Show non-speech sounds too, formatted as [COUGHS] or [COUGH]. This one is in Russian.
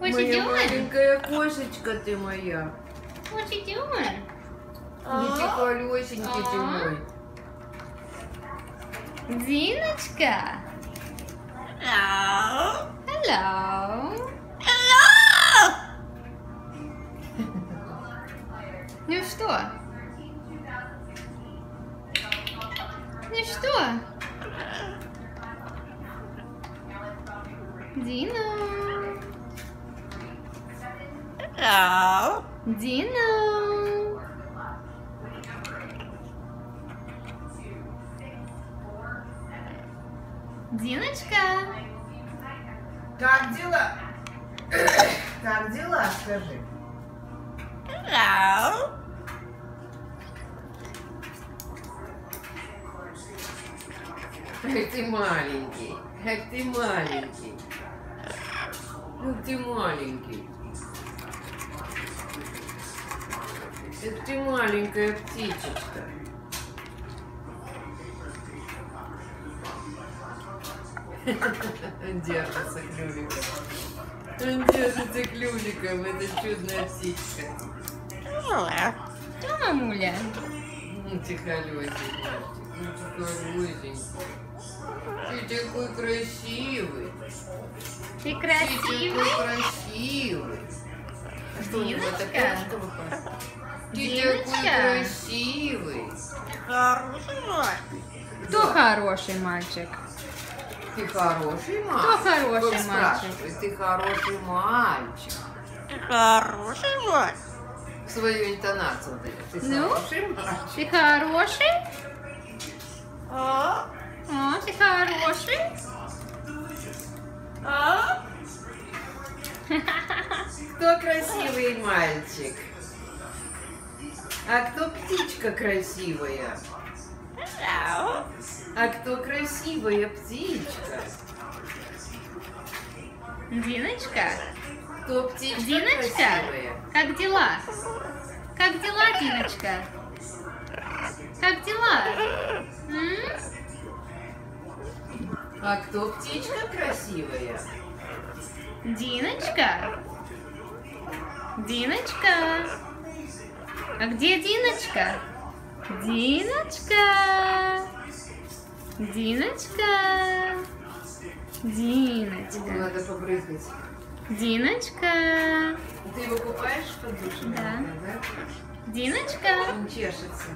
What you Моя doing? маленькая кошечка ты моя. What you doing? Иди, колесенький ты А? мой. Диночка. Hello. Hello. Hello. Ну что? Ну что? Дина. Hello. Дина. Диночка. Как дела? [COUGHS] Как дела, скажи? Hello. Эх ты маленький. Эх ты маленький. Ну ты маленький. Эх ты маленькая птичечка. [LAUGHS] Держится клювиком. Он держится клювиком, это чудная птичка. Что, мамуля? Ну, тихолёсенький мальчик, ну, тихолёсенький. Ты такой красивый. Ты Ты красивый? такой красивый. А что у него Диночка? такая штука? Ты такой красивый. Хороший мой. Кто хороший мальчик? Ты хороший мальчик. хороший Вот мальчик? Ты хороший мальчик. Хороший мой. Свою интонацию даешь. Ты Ну? хороший мальчик. Ты хороший? О. О, ты хороший? О. [LAUGHS] Кто красивый мальчик? А кто птичка красивая? А кто красивая птичка? Диночка, Кто птичка Диночка? красивая? как дела? Как дела, Диночка? Как дела? М? А кто птичка красивая? Диночка? Диночка? А где Диночка? Диночка? Диночка? Диночка? Надо побрызгать. Диночка? Ты его купаешь под душем? Да. да? Диночка? Он чешется.